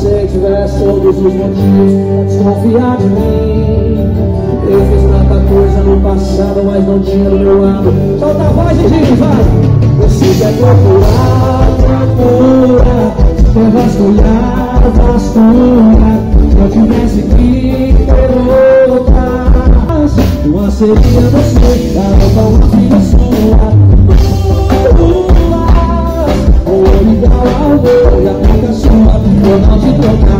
os motivos pra desconfiar de mim. Eu fiz tanta coisa no passado, mas não tinha no meu lado. Solta a voz e diz, vai! Você quer procurar, procura, quer vasculhar, vasculha. Se eu tivesse que ter outra, uma seria você, garota, uma filha eu não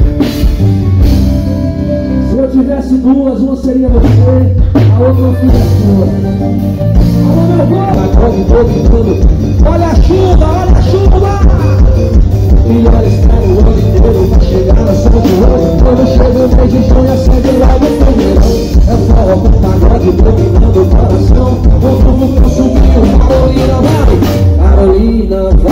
tivesse duas, uma seria você, a outra uma filha sua. Alô, meu povo! Olha a chuva, olha a chuva! melhores para o ano inteiro Vai chegar na São João Quando chega o mês de junho, acende logo o primeiro É forró com pagode dominando o coração O povo consumindo, Carolina vai Carolina vai